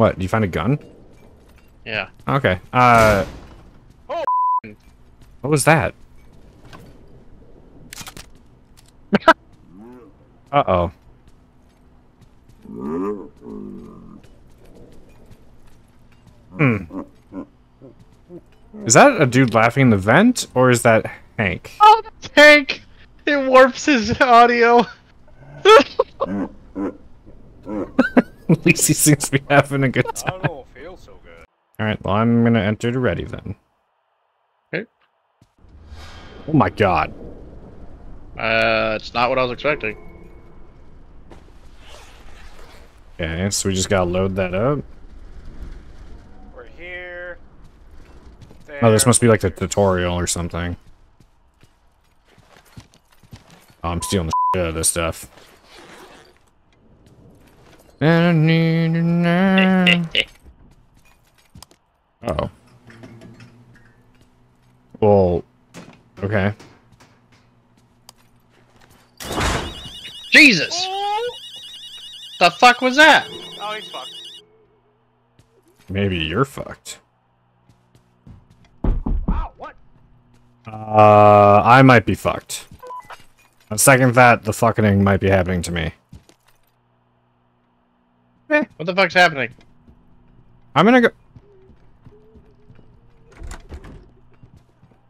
What? Do you find a gun? Yeah. Okay. Uh. Oh. What was that? uh oh. Hmm. Is that a dude laughing in the vent, or is that Hank? Oh, Hank! It warps his audio. At least he seems to be having a good I time. don't feel so good. Alright, well, I'm gonna enter the ready then. Okay. Oh my god. Uh, it's not what I was expecting. Okay, so we just gotta load that up. We're here. There. Oh, this must be like the tutorial or something. Oh, I'm stealing the shit out of this stuff. And I need you now. Uh oh. Well, okay. Jesus! The fuck was that? Oh, he's fucked. Maybe you're fucked. Wow, what? Uh, I might be fucked. On second that, the fucking might be happening to me. What the fuck's happening? I'm gonna go.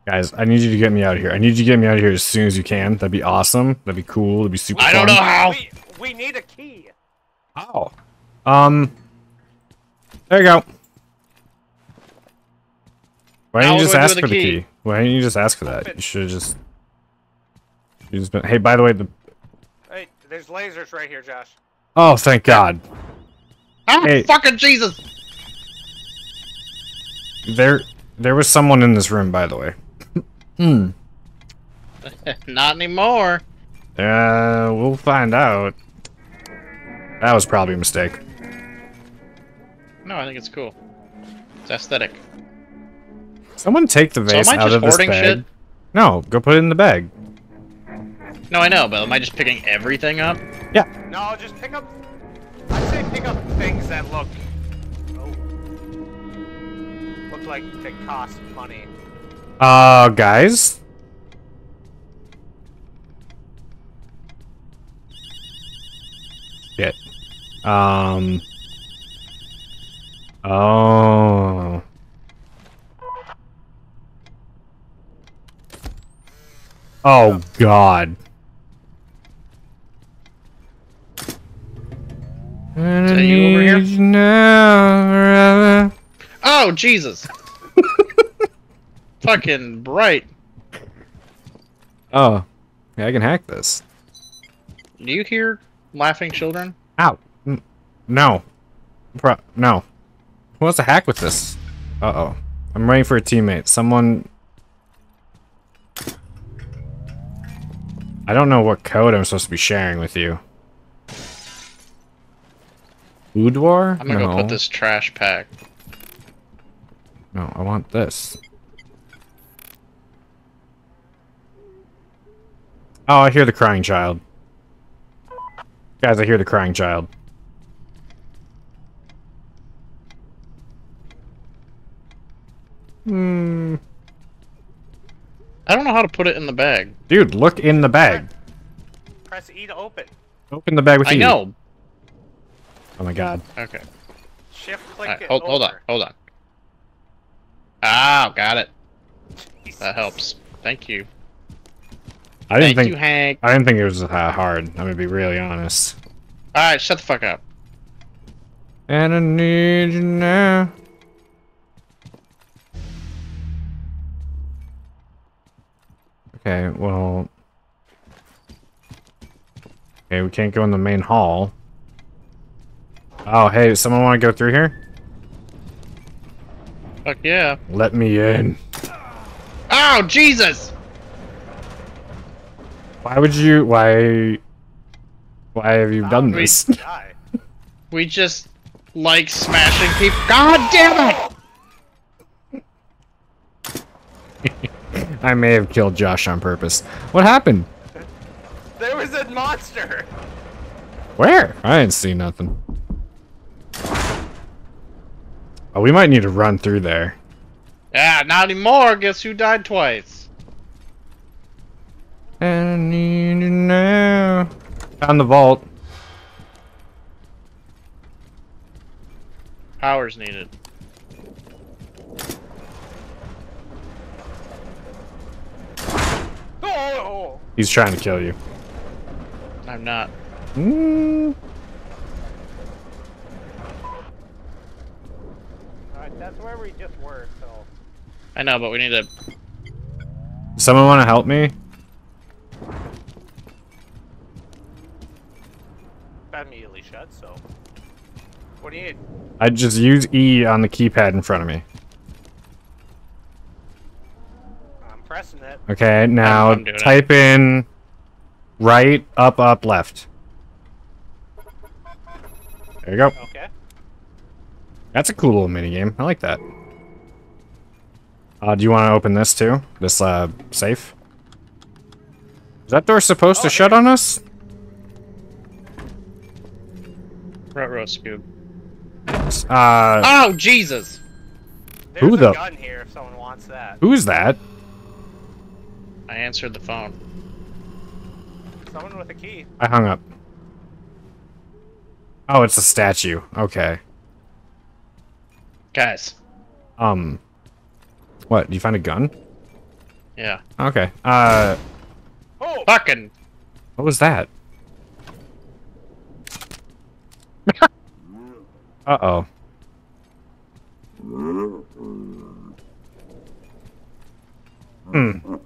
Guys, I need you to get me out of here. I need you to get me out of here as soon as you can. That'd be awesome. That'd be cool. That'd be super I don't know how. We, we need a key. How? Um. There you go. Why didn't you just ask for the key? key? Why didn't you just ask for that? You should have just. You just been. Hey, by the way, the. Hey, there's lasers right here, Josh. Oh, thank God. Ah, Hey. fucking Jesus! There, there was someone in this room, by the way. Hmm. Not anymore. Uh, we'll find out. That was probably a mistake. No, I think it's cool. It's aesthetic. Someone take the vase am I out of this bag. shit? No, go put it in the bag. No, I know, but am I just picking everything up? Yeah. No, just pick up. Pick up things that look. Oh. Look like they cost money. Uh, guys. Shit. Um. Oh. Oh God. That you over here? here? Oh, Jesus! fucking bright. Oh, yeah, I can hack this. Do you hear laughing children? Ow. N- No. Pro- no. Who wants to hack with this? Uh-oh. I'm waiting for a teammate. Someone... I don't know what code I'm supposed to be sharing with you. Boudoir? I'm gonna no. go put this trash pack. No, I want this. Oh, I hear the crying child. Guys, I hear the crying child. Hmm. I don't know how to put it in the bag. Dude, look in the bag. Press E to open. Open the bag with I you. know. Oh my god. Okay. Shift click Alright, it hold, hold on, hold on. Ah, got it. Jesus. That helps. Thank you. I didn't Thank think you, Hank. I didn't think it was that hard. I'm gonna be really honest. Alright, shut the fuck up. And I need you now. Okay, well. Okay, we can't go in the main hall. Oh, hey, someone want to go through here? Fuck yeah. Let me in. Oh, Jesus! Why would you? Why? Why have you done oh, Wait, this? die. We just like smashing people. God damn it! I may have killed Josh on purpose. What happened? There was a monster. Where? I didn't see nothing. Oh, we might need to run through there. Yeah, not anymore. Guess who died twice? I need to know. Found the vault. Powers needed. Oh! He's trying to kill you. I'm not. Mm. That's where we just were, so. I know, but we need to. Someone want to help me? That immediately shut, so. What do you need? I just use E on the keypad in front of me. I'm pressing it. Okay, now I'm it. type in right, up, up, left. There you go. Okay. That's a cool little minigame. I like that. Uh, do you want to open this too? This uh, safe? Is that door supposed Oh, to shut on us? Rut row Scoob. Uh, Oh, Jesus! There's Who a the- gun here if someone wants that. who's that? I answered the phone. Someone with a key. I hung up. Oh, it's a statue. Okay. Guys. Um. What? Do you find a gun? Yeah. Okay. Uh, Oh! Fucking. what was that? uh oh. Hmm.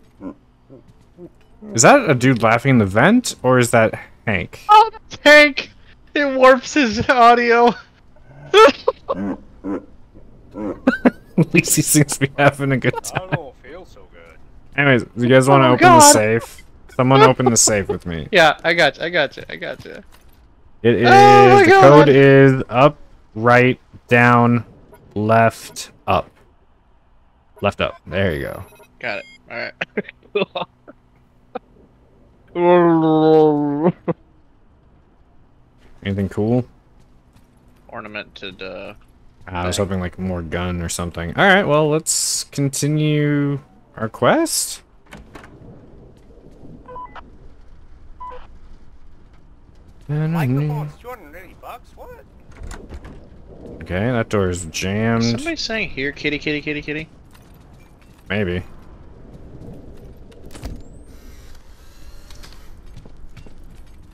Is that a dude laughing in the vent, or is that Hank? Oh, the tank! It warps his audio. At least he seems to be having a good I time. don't feel so good. Anyways, you guys want to Oh, open the safe? Someone open the safe with me. yeah, I got you. I got you. I got you. It is Oh my the God. code is up, right, down, left, up. Left up. There you go. Got it. Alright. Anything cool? Ornamented, uh. I was hoping like more gun or something. All right, well let's continue our quest. Microphone's 280 bucks? What? Okay, that door is jammed. Somebody saying here, kitty, kitty, kitty, kitty. Maybe.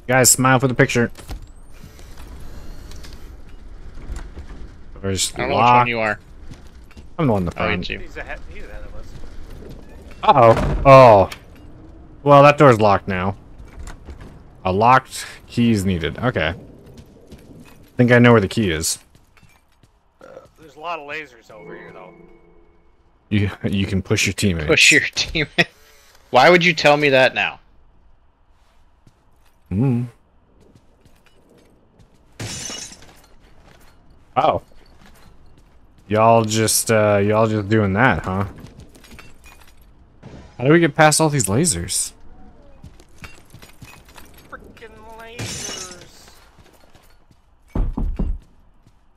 Guys, smile for the picture. Door's I don't know which one locked. you are. I'm the one in the Oh, front. it's you. He's ahead, he's ahead of us. Uh oh. Oh. Well, that door's locked now. A locked key is needed. Okay. I think I know where the key is. There's a lot of lasers over here, though. You you can push your teammate. Push your team. Why would you tell me that now? Hmm. Oh. Y'all just uh y'all just doing that, huh? How do we get past all these lasers? Freaking lasers.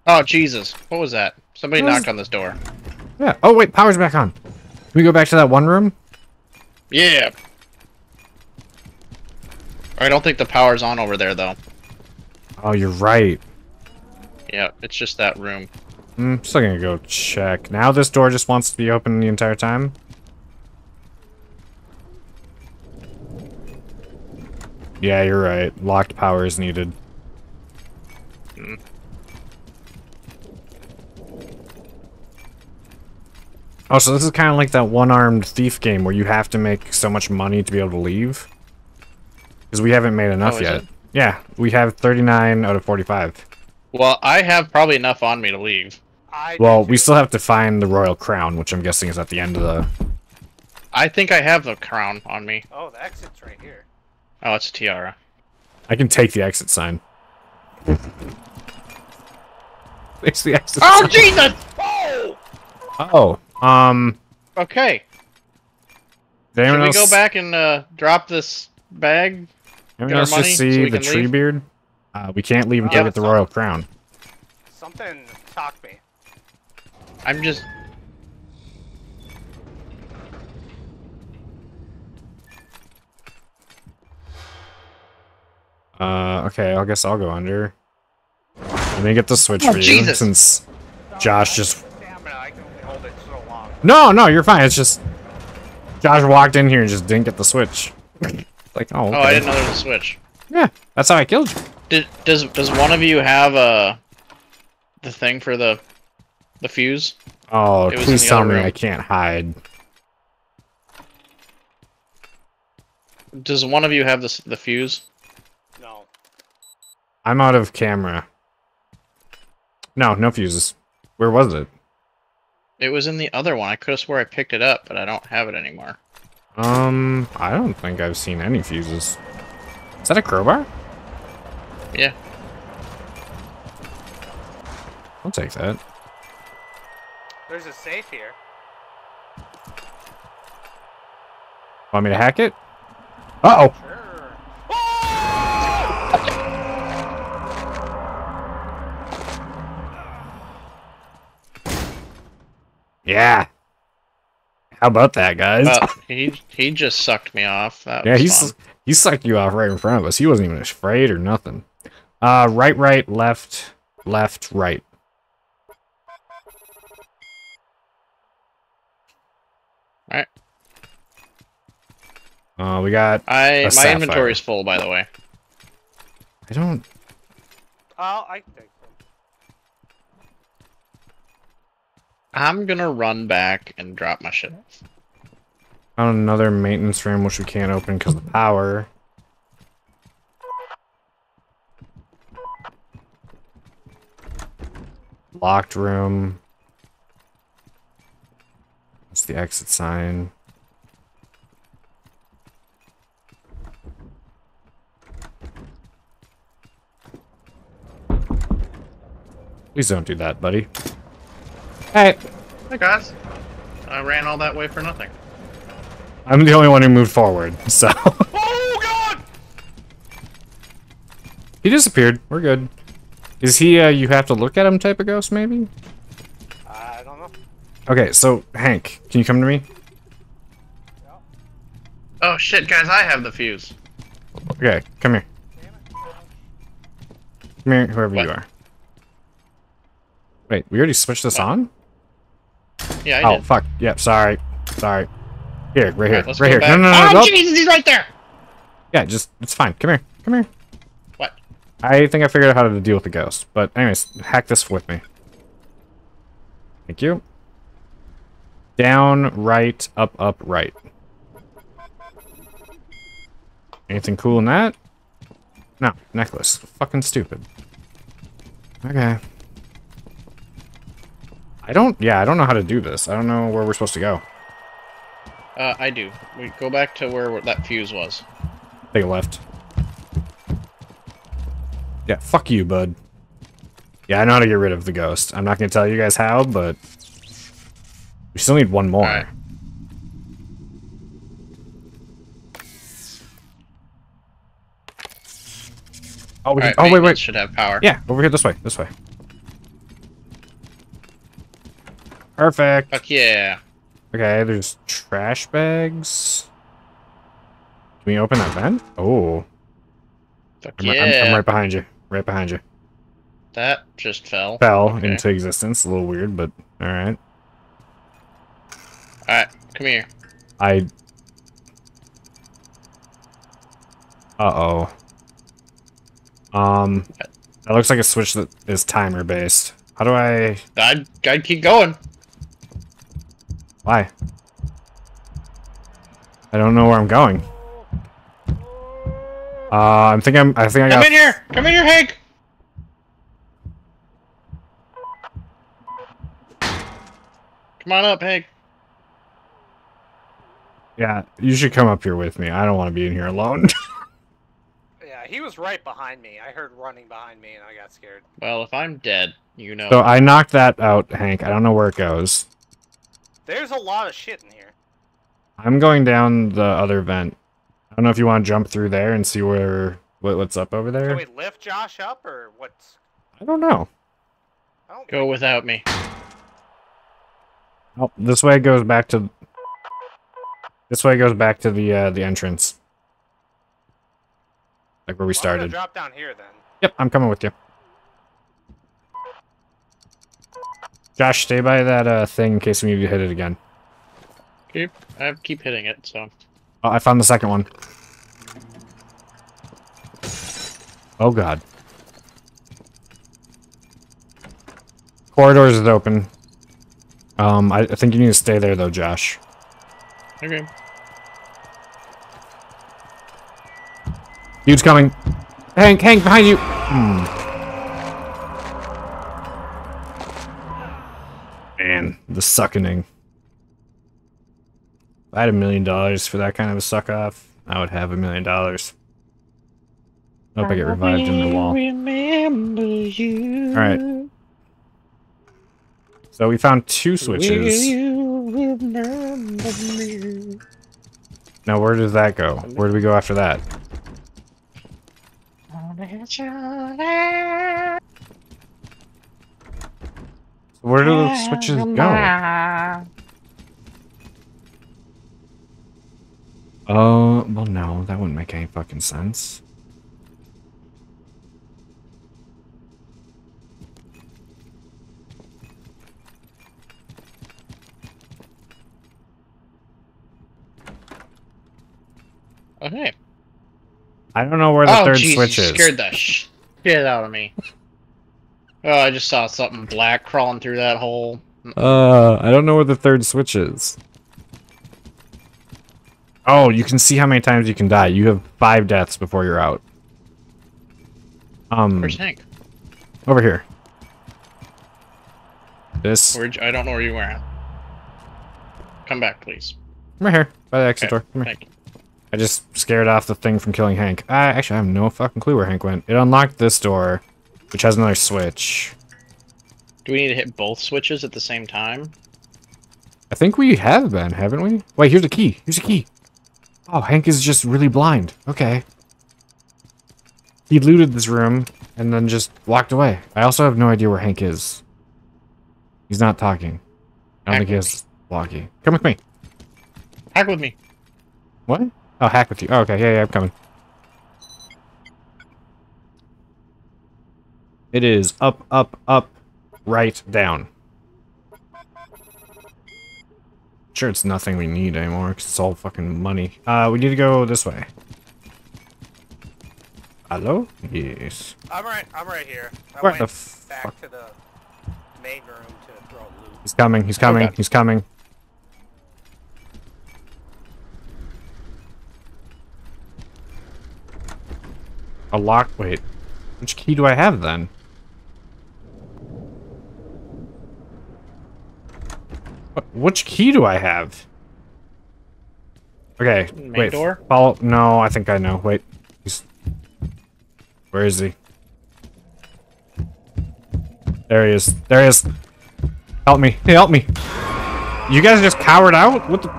Oh, Jesus. What was that? Somebody What was- knocked on this door. Yeah. Oh wait, power's back on. Can we go back to that one room? Yeah. I don't think the power's on over there, though. Oh, you're right. Yeah, it's just that room. I'm still gonna go check. Now this door just wants to be open the entire time. Yeah, you're right. Locked power is needed. Oh, so this is kind of like that one-armed thief game where you have to make so much money to be able to leave? Because we haven't made enough Oh, yet. it? Yeah, we have 39 out of 45. Well, I have probably enough on me to leave. I Well, we still have to find the Royal Crown, which I'm guessing is at the end of the... I think I have the crown on me. Oh, the exit's right here. Oh, it's a tiara. I can take the exit sign. It's the exit Oh, sign. Jesus! Oh! Oh, um, Okay. did anyone we else, go back and uh, drop this bag? anyone get our else just so see we the can tree leave? beard? Uh, we can't leave until Yeah, we get the it's on. Royal Crown. Something talked me. I'm just. Uh, okay, I guess I'll go under. Let me get the switch Oh, for you, Jesus. since Josh just... Damn it, I can only hold it so long. No, no, you're fine, it's just... Josh walked in here and just didn't get the switch. like, oh, Oh, I didn't know there was a switch. Yeah, that's how I killed you. Did, does does one of you have uh the thing for the the fuse? Oh, It please tell me room. I can't hide. Does one of you have the the fuse? No. I'm out of camera. No, no fuses. Where was it? It was in the other one. I could have swore I picked it up, but I don't have it anymore. Um, I don't think I've seen any fuses. Is that a crowbar? Yeah. I'll take that. There's a safe here. Want me to hack it? Uh-oh! Sure. Yeah! How about that, guys? Well, he he just sucked me off. That yeah, was he's fun. he sucked you off right in front of us. He wasn't even afraid or nothing. Uh, right, right, left, left, right. Uh, we got... I a my sapphire. inventory's full, by the way. I don't... Oh, I can take them. I'm gonna run back and drop my shit. Found another maintenance room which we can't open because of the power. Locked room. That's the exit sign. Please don't do that, buddy. Hey, Hey guys, I ran all that way for nothing. I'm the only one who moved forward, so. Oh god! He disappeared. We're good. Is he uh you have to look at him type of ghost maybe? I don't know. Okay, so Hank, can you come to me? Oh shit, guys, I have the fuse. Okay, come here. Come here, whoever What? you are. Wait, we already switched this on? Yeah, I oh did. fuck. Yep, sorry. Sorry. Here, right here. Let's right here. back. No, no, ah, no, oh no. Jesus, he's right there. Yeah, just it's fine. Come here. Come here. What? I think I figured out how to deal with the ghost. But anyways, hack this with me. Thank you. Down, right, up, up, right. Anything cool in that? No, necklace. Fucking stupid. Okay. I don't, yeah, I don't know how to do this. I don't know where we're supposed to go. Uh, I do. We go back to where that fuse was. Take a left. Yeah, fuck you, bud. Yeah, I know how to get rid of the ghost. I'm not gonna tell you guys how, but we still need one more. Alright. Oh, we can, oh wait, wait. Should have power. Yeah, over here, this way, this way. Perfect. Fuck yeah. Okay, there's trash bags. Can we open that vent? Oh, Fuck I'm, yeah. I'm, I'm right behind you. Right behind you. That just fell. Fell Okay. into existence. A little weird, but all right. Alright, come here. I. Uh oh. Um, that looks like a switch that is timer based. How do I? I'd, I'd keep going. Why? I don't know where I'm going. Uh, I'm thinking. I'm, I think I got. Come in here! Come in here, Hank! Come on up, Hank. Yeah, you should come up here with me. I don't want to be in here alone. Yeah, he was right behind me. I heard running behind me and I got scared. Well, if I'm dead, you know. so I knocked that out, Hank. I don't know where it goes. There's a lot of shit in here. I'm going down the other vent. I don't know if you want to jump through there and see where what, what's up over there. Can we lift Josh up or what's I don't know. I don't Go without me. Oh, this way goes back to. This way goes back to the uh, the entrance. Like where we Well, I'm started. drop down here then. Yep, I'm coming with you. Josh, stay by that uh, thing in case we need to hit it again. Keep, I keep hitting it, so. Oh, I found the second one. Oh god. Corridors is open. Um, I, I think you need to stay there though, Josh. Okay. Dude's coming. Hank, Hank, behind you. Hmm. Suckening. If I had a million dollars for that kind of a suck off, I would have a million dollars. Hope I get revived in the wall. All right. So we found two switches. you remember me? Now where does that go? Where do we go after that? Where do the switches go? Oh, well no, that wouldn't make any fucking sense. Okay. I don't know where the oh, third jeez, switch you is. scared the shit out of me. Oh, I just saw something black crawling through that hole. Uh, I don't know where the third switch is. Oh, you can see how many times you can die. You have five deaths before you're out. Um, Where's Hank? over here. This Where'd you, I don't know where you were at. Come back, please. Come right here by the exit Okay, door. Come here. thank you. I just scared off the thing from killing Hank. I actually I have no fucking clue where Hank went. It unlocked this door, which has another switch. Do we need to hit both switches at the same time? I think we have been, haven't we? Wait, here's a key. Here's a key. Oh, Hank is just really blind. Okay. He looted this room and then just walked away. I also have no idea where Hank is. He's not talking. I don't Hack think he with has walkie. Come with me. Hack with me. What? Oh, hack with you. Oh, okay, yeah, yeah, I'm coming. It is up, up, up, right, down. Sure, it's nothing we need anymore, because it's all fucking money. Uh, we need to go this way. Hello? Yes. I'm right. I'm right here. I What went the fuck? back to the main room to throw loot. He's coming, he's coming, Okay. he's coming. A lock, wait. Which key do I have then? Which key do I have? Okay, Main wait. door? Follow, no, I think I know. Wait. He's, where is he? There he is. There he is. Help me. Hey, help me. You guys just cowered out? What the?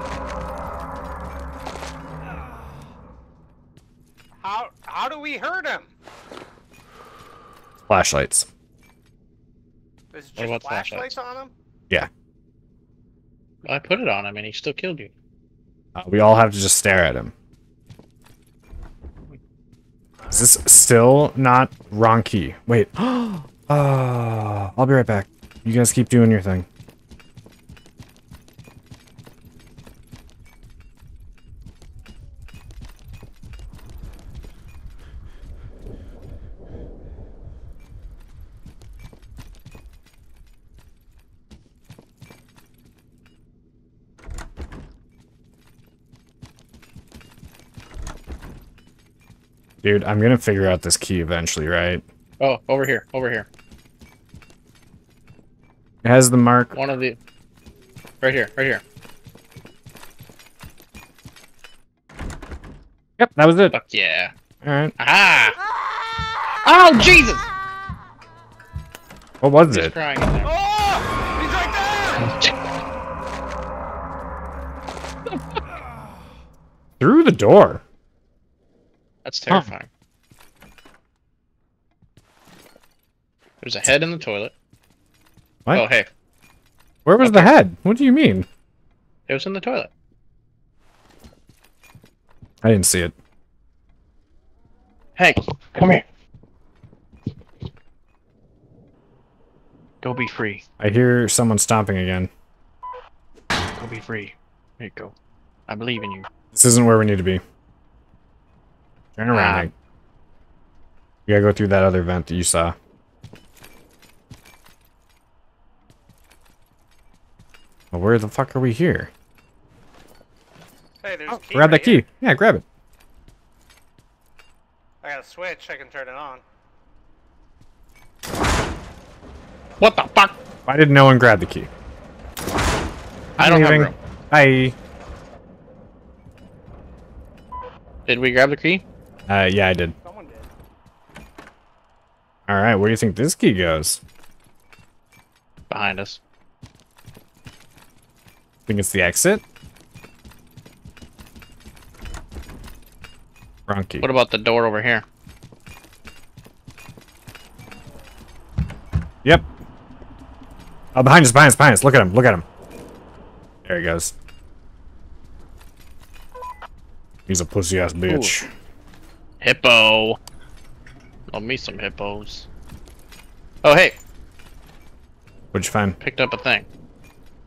How how do we hurt him? Flashlights. There's just What about flashlights flashlights? on him. Yeah. I put it on him and he still killed you. Uh, we all have to just stare at him. Is this still not wrong key? Wait. uh, I'll be right back. You guys keep doing your thing. Dude, I'm gonna figure out this key eventually, right? Oh, over here, over here. It has the mark. One of the. Right here, right here. Yep, that was it. Fuck yeah. Alright. Ah! Oh, Jesus! What was He's it? crying in there. Oh, he's right there. Through the door. That's terrifying. There's a head in the toilet. What? Oh, hey. Where was the head? What do you mean? It was in the toilet. I didn't see it. Hank, come here. Go be free. I hear someone stomping again. Go be free. There you go. I believe in you. This isn't where we need to be. Turn around. Ah. You gotta go through that other vent that you saw. Well, where the fuck are we here? Hey, there's a key Grab right that key. Yeah, grab it. I got a switch. I can turn it on. What the fuck? Why did no one grab the key? I don't have Leaving. room. Hi. Did we grab the key? Uh, yeah, I did. Someone did. All right, where do you think this key goes? Behind us. Think it's the exit? Wrong key. What about the door over here? Yep. Oh, behind us, behind us, behind us. Look at him, look at him. There he goes. He's a pussy ass bitch. Hippo. Love me some hippos. Oh, hey. What'd you find? Picked up a thing.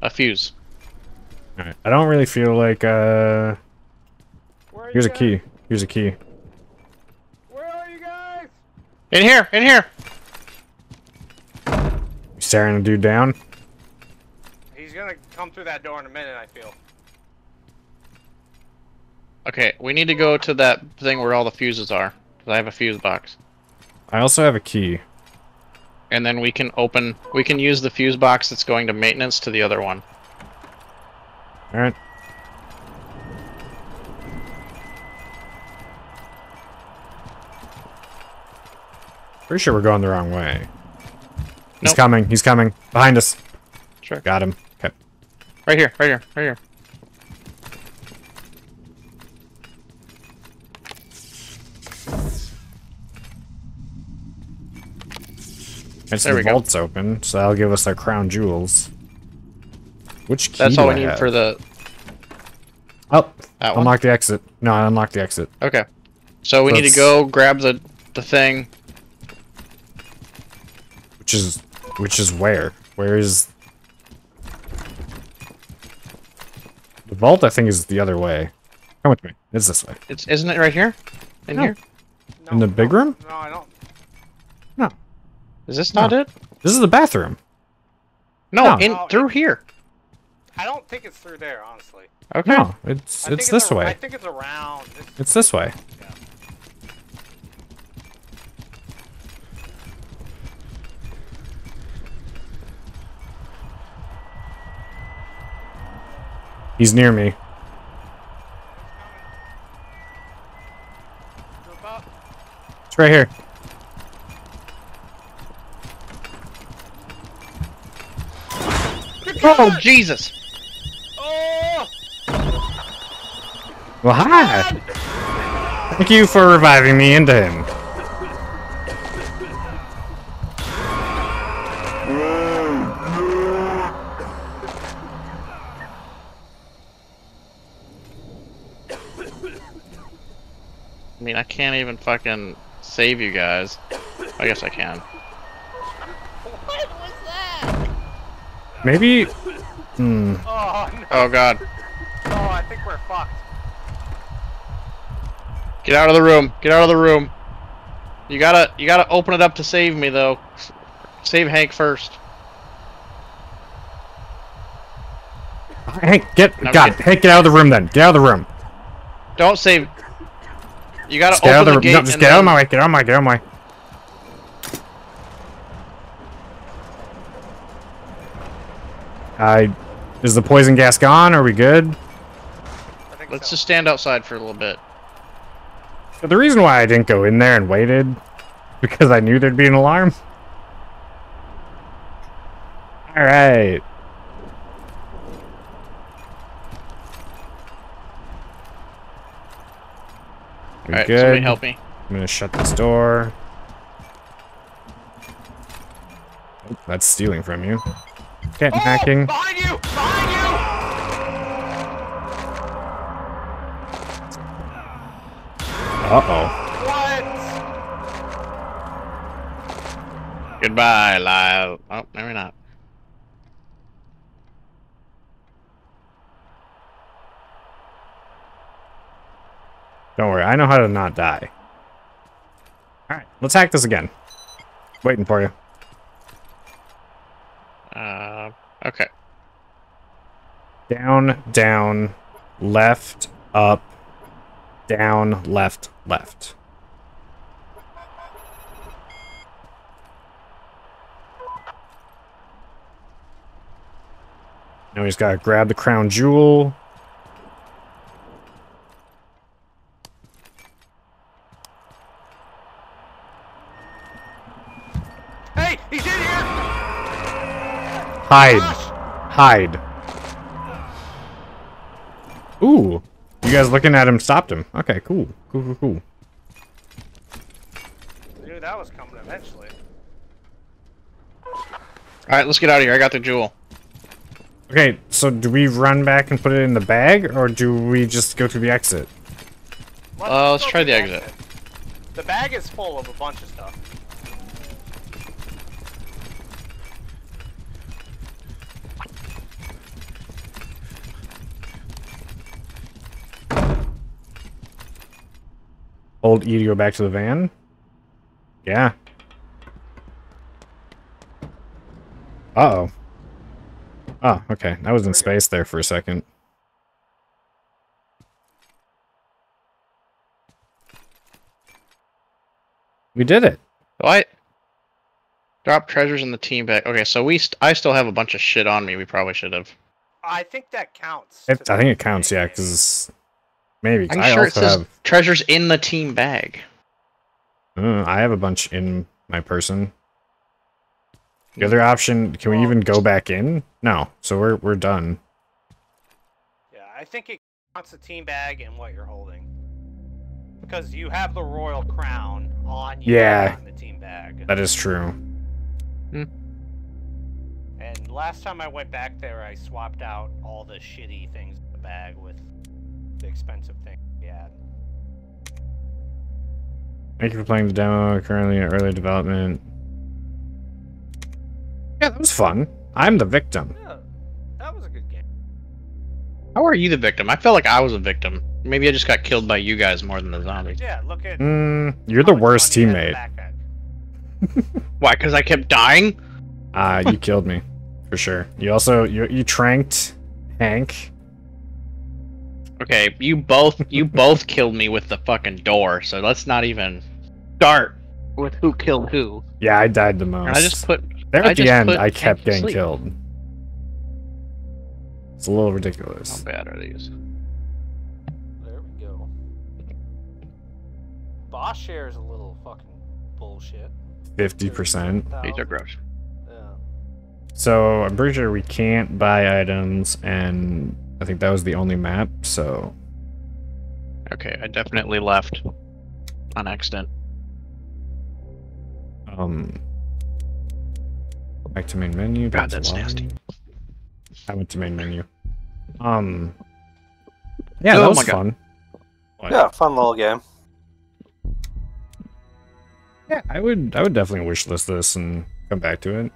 A fuse. Alright. I don't really feel like, uh... Here's a guys? key. Here's a key. Where are you guys? In here! In here! You staring a dude down? He's gonna come through that door in a minute. I feel. Okay, we need to go to that thing where all the fuses are. 'cause I have a fuse box. I also have a key. And then we can open... We can use the fuse box that's going to maintenance to the other one. Alright. Pretty sure we're going the wrong way. He's coming, he's coming. Behind us. Sure. Got him. Okay. Right here, right here, right here. It's There the we go. vault's open, so that'll give us our crown jewels. Which key That's do all we I need have? for the... Oh, That one? unlock the exit. No, I unlocked the exit. Okay. So we need Let's- to go grab the, the thing. Which is, which is where? Where is... The vault, I think, is the other way. Come with me. It's this way. It's Isn't it right here? In No. here? No, In the big no, room? No, I don't. Is this not No. it? This is the bathroom. No, No. in No, through here. I don't think it's through there, honestly. Okay. No, it's I it's think this a- I way. I think it's around. This, It's this way. Yeah. He's near me. It's right here. Oh Jesus! Oh! Well, hi. Thank you for reviving me into him. I mean, I can't even fucking save you guys. I guess I can. What was that? Maybe. Hmm. Oh no! Oh god. Oh, I think we're fucked. Get out of the room. Get out of the room. You gotta, you gotta open it up to save me though. Save Hank first. Hank, get No, God, get- Hank, get out of the room then. Get out of the room. Don't save. You gotta Just open the the gate. No, just get out of my way. Get out of my. Get out of my. I. Is the poison gas gone? Are we good? Let's so. just stand outside for a little bit. The reason why I didn't go in there and waited because I knew there'd be an alarm. All right. We All right, good? somebody help me. I'm gonna shut this door. Oh, that's stealing from you. Cat Oh, hacking. behind you! Behind Uh-oh. What? Goodbye, Lyle. Oh, maybe not. Don't worry, I know how to not die. Alright, let's hack this again. Waiting for you. Uh, okay. Down, down, left, up, down, left, left. Now he's got to grab the crown jewel. Hey, he's in here! Hide. Ah! Josh! Hide. Ooh. You guys looking at him stopped him. Okay, cool. Cool, cool, cool. Dude, that was coming eventually. Alright, let's get out of here. I got the jewel. Okay, so do we run back and put it in the bag, or do we just go through the exit? Uh, let's try to the exit. The bag is full of a bunch of stuff. Hold E to go back to the van? Yeah. Uh-oh. Oh, okay. I was in space there for a second. We did it. What? Drop treasures in the team bag. Okay, so we st I still have a bunch of shit on me. We probably should have. I think that counts. it I think it counts, yeah, because... Maybe. 'cause I'm I sure it also says have... treasures in the team bag. Uh, I have a bunch in my person. The other option, can we even go back in? No. So we're we're done. Yeah, I think it counts the team bag and what you're holding. Because you have the royal crown on you Yeah. on the team bag. That is true. And last time I went back there, I swapped out all the shitty things in the bag with the expensive things we had. Thank you for playing the demo. Currently in early development. Yeah, that was fun. I'm the victim. Yeah, that was a good game. How are you the victim? I felt like I was a victim. Maybe I just got killed by you guys more than the zombies. Yeah, look at. Mm, you're the worst fun you had in teammate. Why? Because I kept dying? Ah, you killed me. For sure. You also you you tranked Hank. Okay, you both you both killed me with the fucking door. So let's not even start with who killed who. Yeah, I died the most. And I just put there I at the end put I kept getting sleep. killed. It's a little ridiculous. How bad are these? There we go. Boss share is a little fucking bullshit. Fifty percent. These are gross. Yeah. So I'm pretty sure we can't buy items, and I think that was the only map. So Okay, I definitely left on accident. um, back to main menu. God, that's that's nasty. I went to main menu. Um, yeah, Oh that was fun. What? Yeah, fun little game. Yeah, I would I would definitely wishlist this and come back to it.